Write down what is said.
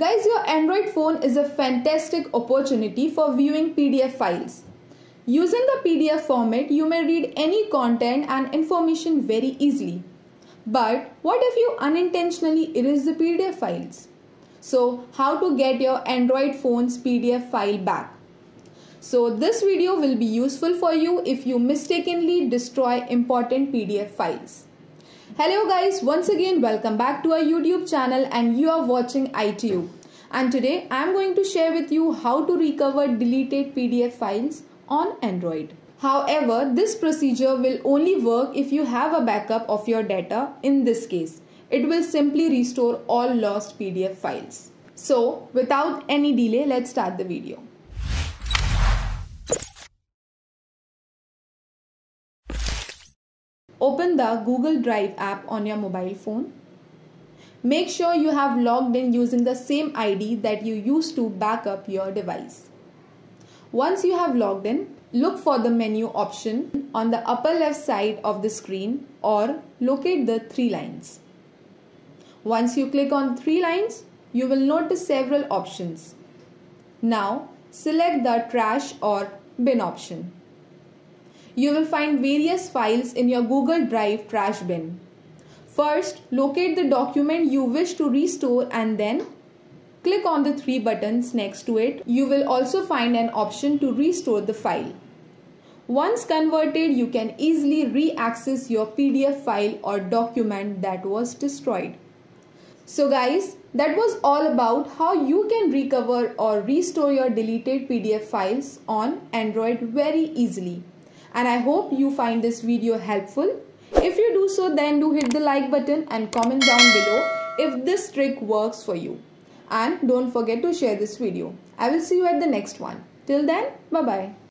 Guys, your Android phone is a fantastic opportunity for viewing PDF files. Using the PDF format, you may read any content and information very easily. But what if you unintentionally erase the PDF files? So, how to get your Android phone's PDF file back? So, this video will be useful for you if you mistakenly destroy important PDF files. Hello guys, once again welcome back to our YouTube channel and you are watching ITyug. And today I am going to share with you how to recover deleted PDF files on Android. However, this procedure will only work if you have a backup of your data in this case. It will simply restore all lost PDF files. So, without any delay, let's start the video. Open the Google Drive app on your mobile phone. Make sure you have logged in using the same ID that you used to back up your device. Once you have logged in, look for the menu option on the upper left side of the screen or locate the three lines. Once you click on three lines, you will notice several options. Now, select the trash or bin option you will find various files in your Google Drive trash bin. First, locate the document you wish to restore and then click on the three buttons next to it. You will also find an option to restore the file. Once converted, you can easily re-access your PDF file or document that was destroyed. So guys, that was all about how you can recover or restore your deleted PDF files on Android very easily and I hope you find this video helpful. If you do so then do hit the like button and comment down below if this trick works for you. And don't forget to share this video. I will see you at the next one. Till then, bye bye.